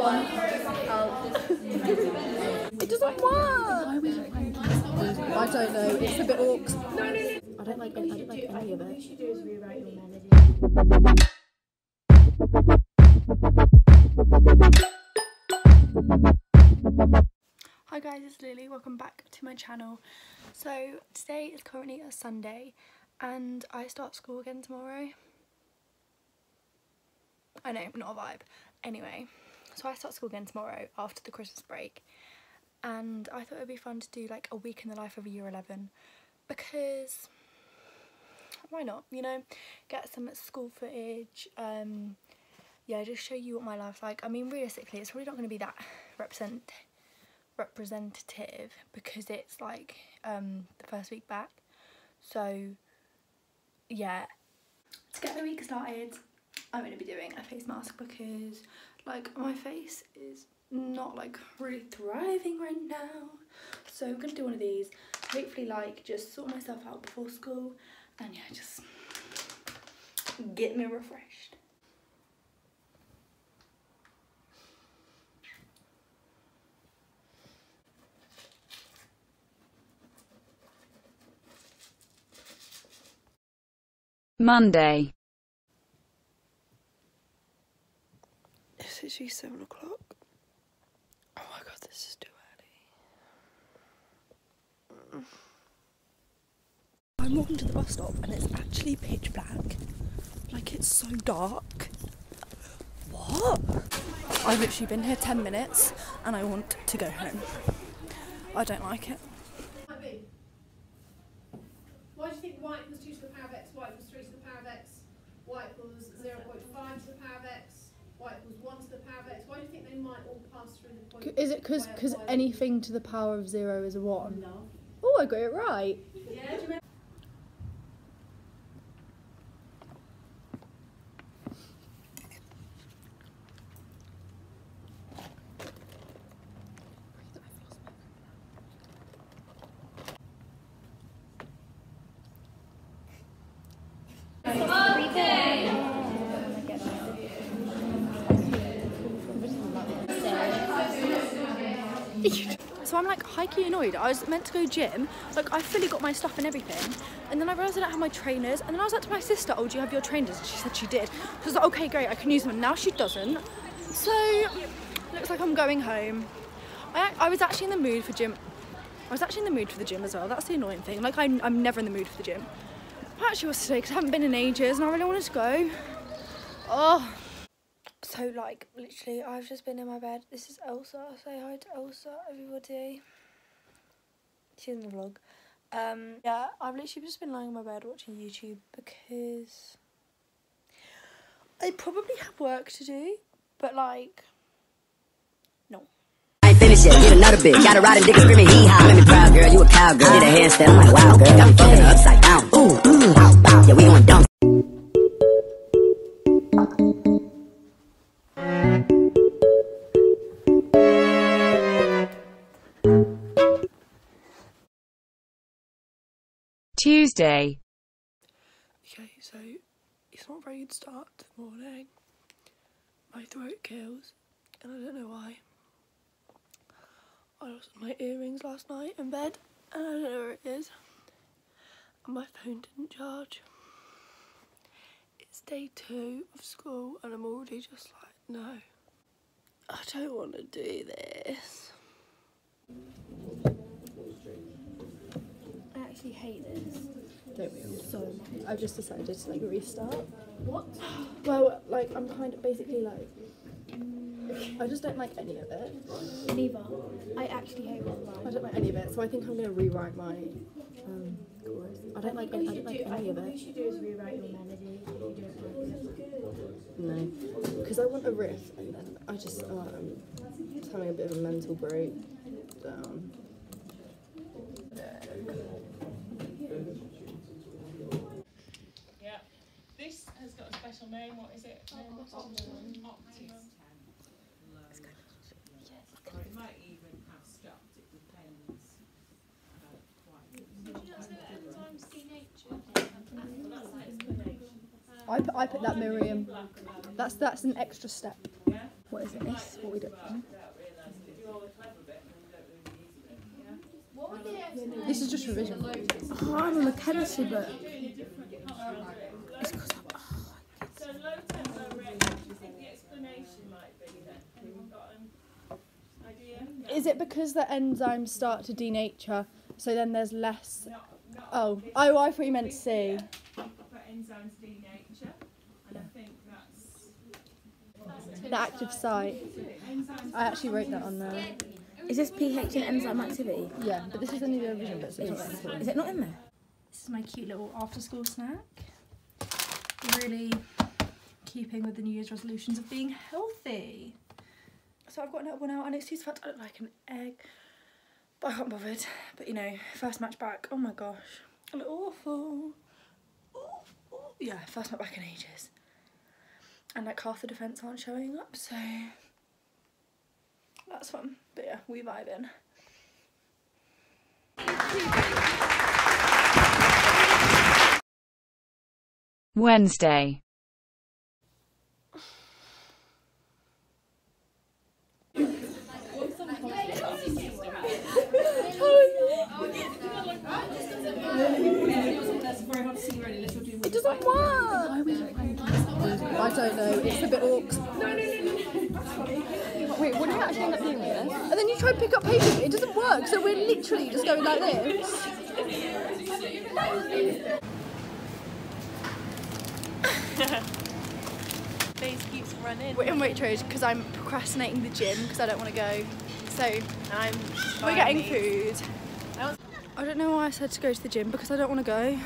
It doesn't work. Why are we playing I don't know. It's a bit awkward. No, no, no. I don't like any, I don't like any of it. Hi guys, it's Lily. Welcome back to my channel. So today is currently a Sunday and I start school again tomorrow. I know, not a vibe. Anyway, so I start school again tomorrow after the Christmas break and I thought it would be fun to do like a week in the life of a year 11 because why not, you know, get some school footage, um, yeah, just show you what my life's like. I mean, realistically, it's probably not going to be that represent representative because it's like um, the first week back. So, yeah. To get the week started, I'm going to be doing a face mask because, like, my face is not, like, really thriving right now. So, I'm to do one of these. Hopefully, like, just sort myself out before school and, yeah, just get me refreshed. Monday, literally seven o'clock. Oh my god, this is too early. Mm. I'm walking to the bus stop and it's actually pitch black. Like it's so dark. What? I've literally been here 10 minutes and I want to go home. I don't like it. might be. Why do you think y equals 2 to the power of x, y equals 3 to the power of x, y equals 0.5 to the power of x, y equals 1 to the power of x? Why do you think they might all pass through the point? Is it because because anything to the power of zero is a one? No. Oh, I got it right. I'm like highly annoyed. I was meant to go gym, like I fully got my stuff and everything, and then I realised I don't have my trainers. And then I was like to my sister, "Oh, do you have your trainers?" And she said she did. So I was like, "Okay, great, I can use them." And now she doesn't. So looks like I'm going home. I I was actually in the mood for gym. I was actually in the mood for the gym as well. That's the annoying thing. Like I'm I'm never in the mood for the gym. I actually was today because I haven't been in ages, and I really wanted to go. Oh. So like literally I've just been in my bed. This is Elsa. Say hi to Elsa, everybody. She's in the vlog. Um yeah, I've literally just been lying in my bed watching YouTube because I probably have work to do, but like no. I ain't finished yet, get another bitch. Got a riding dick screaming hee haw. Make me proud, girl, you a cowgirl. Did a handstand, I'm like, wow, girl. Me fucking upside down. Ooh, ooh, bow, bow. Yeah, we going dumb. Tuesday, Okay, so it's not a very good start to the morning. My throat kills, and I don't know why. I lost my earrings last night in bed, and I don't know where it is. And my phone didn't charge. It's day two of school, and I'm already just like, no. I don't want to do this. I actually hate this. Don't we all? So I've just decided to like restart. What? Well, like I'm kind of basically like I just don't like any of it. Neither. I actually hate one I don't like any of it, so I think I'm gonna rewrite my um chorus. I don't like any, I don't like any of What you it. should do is rewrite your melody if you don't it. No, because I want a riff, and then I just um just having a bit of a mental breakdown. Yeah. This has got a special name. What is it? Oh, name? Optimum. Optimum. Or it might even have stopped. It depends. I put I put that Miriam. That's that's an extra step. What is this? What we do? Hmm? This is just revision. Oh, I'm on the chemistry book. So low temp, low rate, what do you think the explanation might be then? Have you got an idea? Is it because the enzymes start to denature, so then there's less? Not, not Oh, oh, I thought you meant C. but enzymes denature, and I think that's The active site. I actually wrote that on there. Is this pH and enzyme activity? Yeah, but this is only the revision bit, so it's not that Is it not in there? This is my cute little after school snack. Really keeping with the New Year's resolutions of being healthy. So I've got another one out and it's too fat to look like an egg. But I can't bothered. But you know, first match back, oh my gosh. I look awful. Yeah, first match back in ages. And like half the defence aren't showing up, so that's fun. But yeah, we vibing. Wednesday, It doesn't work. I don't know. It's a bit orcs. Wait, what do you actually end up doing with this? And then you try and pick up paper, but it doesn't work. So we're literally just going like this. face keeps running. We're in Waitrose because I'm procrastinating the gym because I don't want to go. So I'm we're getting food. I don't know why I said to go to the gym because I don't want to go.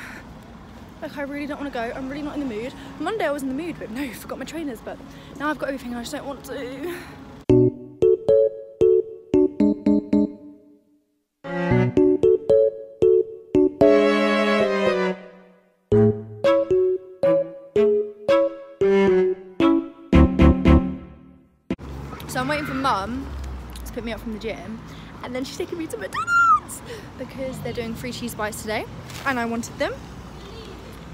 Like I really don't want to go. I'm really not in the mood. Monday I was in the mood, but no, forgot my trainers. But now I've got everything I just don't want to. So I'm waiting for mum to pick me up from the gym and then she's taking me to McDonald's because they're doing free cheese bites today and I wanted them.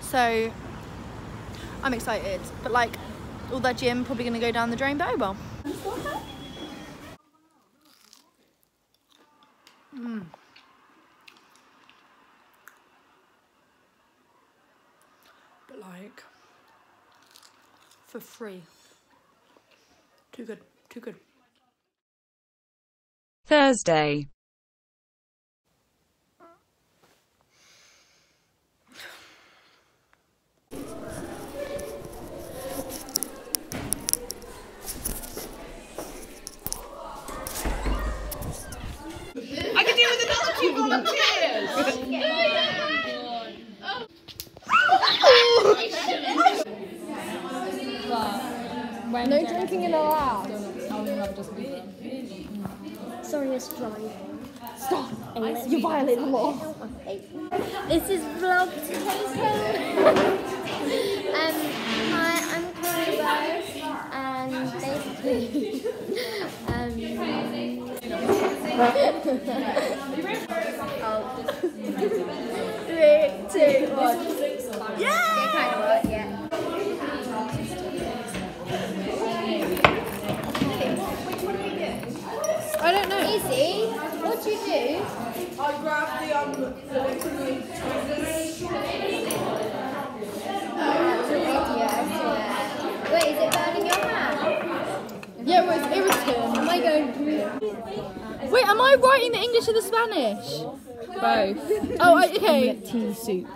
So I'm excited. But like all that gym probably gonna go down the drain, but oh well. Mm. But like for free. Too good, too good. Thursday, Stop. You violate the law. This is vlog Taco. um, hi, I'm Coro, and basically, um, three, two, one. Yeah, kind of work, yeah. I don't know. Easy. What do you do? Wait, is it burning your hand? Yeah, well, it's irritant. Am I going? Wait, am I writing the English or the Spanish? Both. Oh, I- okay. Tea soup.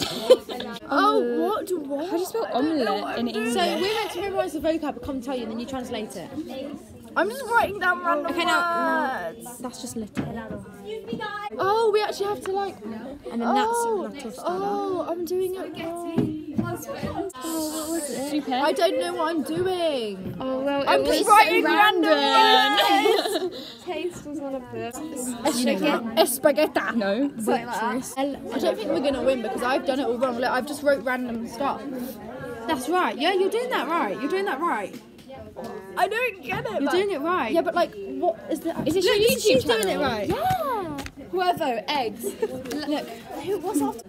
Oh, what? do- What? How do you spell omelette in English? So So we're meant to memorise the vocab, but come tell you, and then you translate it. I'm just writing down random Okay, now, words. now that's just little, Oh, we actually have to like. and then Oh, that's little style. oh, I'm doing it wrong. Super. Oh, I don't know what I'm doing. oh well, I'm just writing random words. Taste was one of the. Espagetta. no. I don't think we're gonna win because I've done it all wrong. Look, I've just wrote random stuff. That's right. Yeah, you're doing that right. You're doing that right. I don't get it. You're like, doing it right. Yeah, but like, what is the? Is it no, YouTube She's channel? doing it right. Yeah. Whoever eggs. Look, who was after?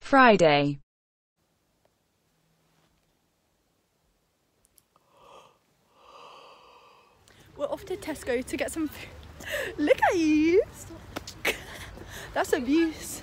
Friday. We're off to Tesco to get some food. Look at you. That's abuse.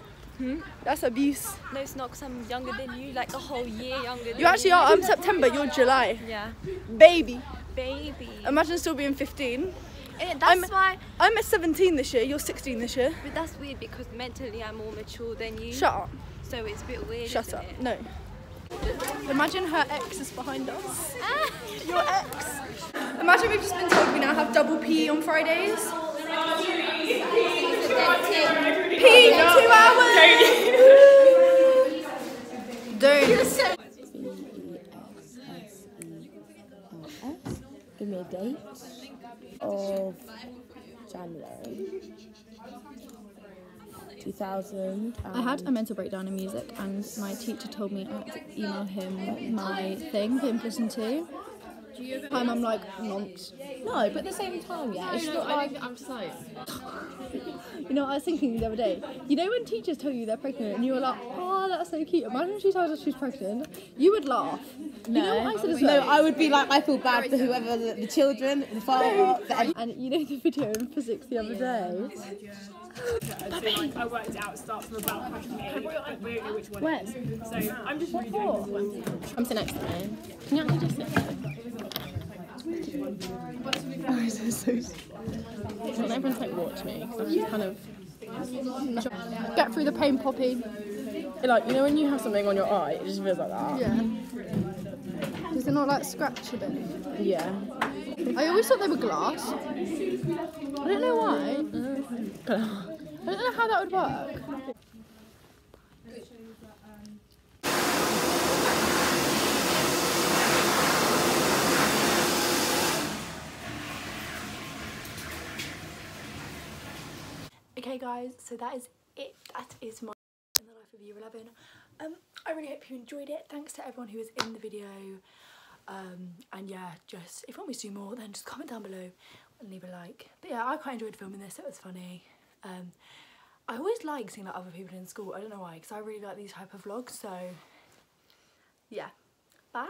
That's abuse. No, it's not because I'm younger than you, like a whole year younger than You actually are. I'm September. You're July. Yeah. Baby. Baby. Imagine still being 15. Eh, that's I'm- why, I'm at 17 this year. You're 16 this year. but that's weird because mentally I'm more mature than you. Shut up. So it's a bit weird. Shut isn't up. It? No. Imagine her ex is behind us. Your ex. Imagine we've just been told we now have double P on Fridays. P two hours. Date of January 2000. I had a mental breakdown in music, and my teacher told me I had to email him my thing for him to listen to. Time I'm like, nonce. No, but at the same time, yeah, it's not like You know I was thinking the other day? You know when teachers tell you they're pregnant and you're like, oh, that's so cute. Imagine if she tells us she's pregnant. You would laugh. You know what I said as no. I would be like, I feel bad for whoever the, the children, the father, the ev- And you know the video in physics the other day? I worked out, it starts from about question eight, but we don't know which one it is. So I'm just redoing this one. Come sit next to me. Can you actually just sit? Can everyone like watch me? 'Cause I'm just kind of Get through the pain, Poppy. Like you know when you have something on your eye, it just feels like that. Yeah. Does it not like scratch a bit? Yeah. I always thought they were glass. I don't know why. I don't know how that would work. Okay, guys, so that is it. That is my in the year 11. Um, I really hope you enjoyed it. Thanks to everyone who was in the video. Um, and yeah, just if you want me to do more, then just comment down below and leave a like. But yeah, I quite enjoyed filming this. It was funny. Um, I always like seeing like other people in school. I don't know why, because I really like these type of vlogs. So yeah, bye.